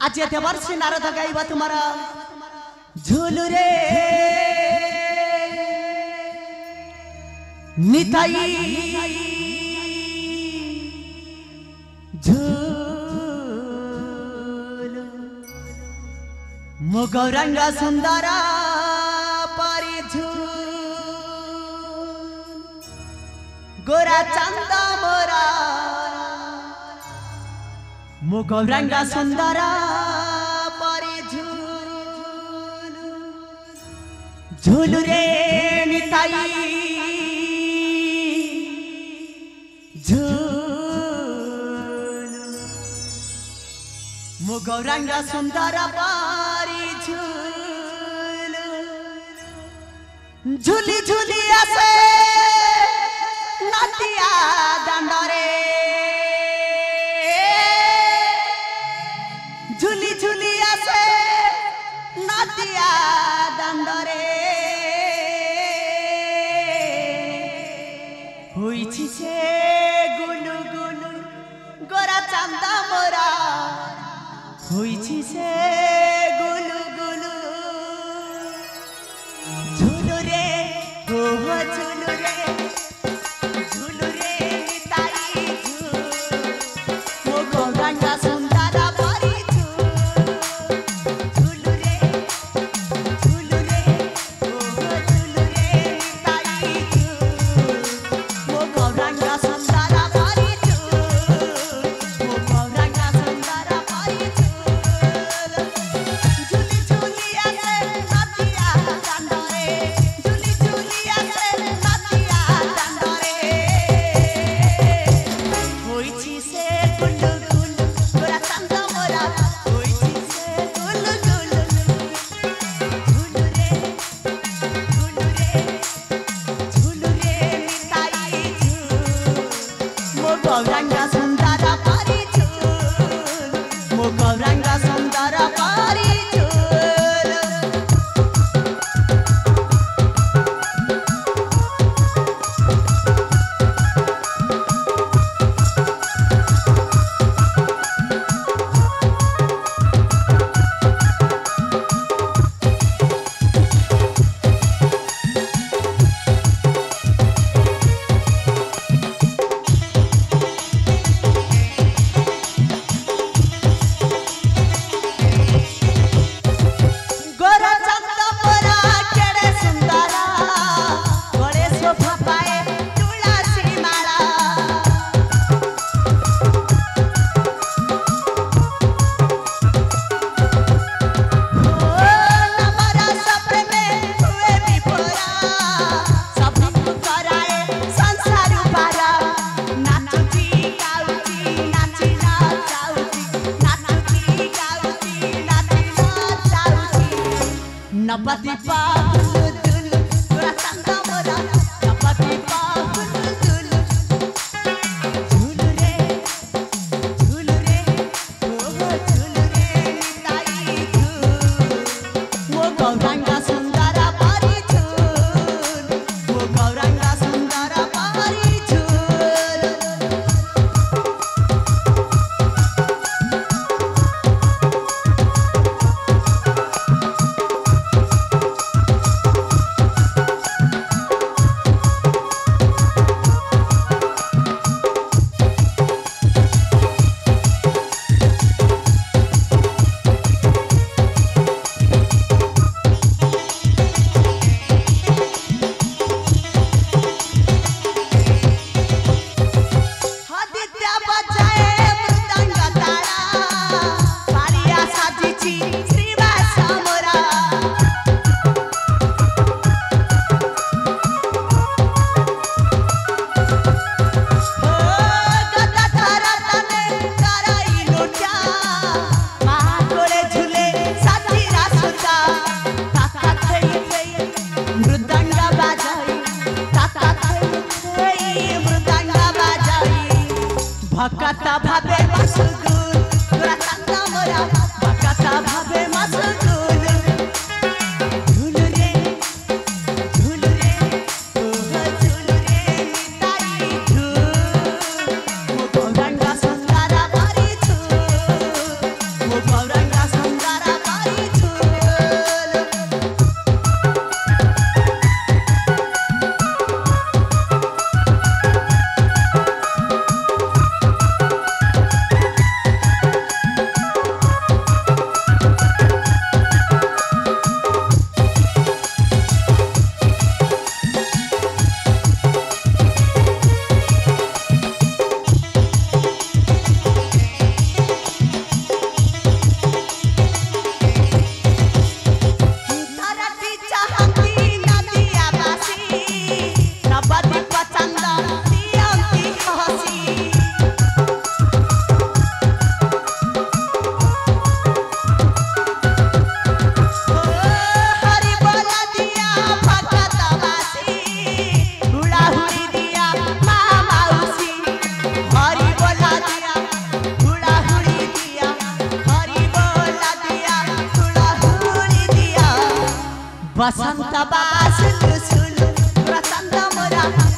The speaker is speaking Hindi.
ಅಜ್ಜತೆ ವರ್ಷ ನಾರದ ಇವತ್ತು ಮರ ಝೂಲು ರೇ ನಿತಾಯಿ ಝೂಲು ಮುಗೌರಂಗ ಸುಂದರ ಪಾರಿ ಝೂ গোরা চান্দা মোরা मुगल रंग सुंदर झूल। रे निताई। झूल। मुगल सुंदर पारी झूल। झूली झूली 그대 napatid pa बसंत बास सुन प्रसंत मोरा।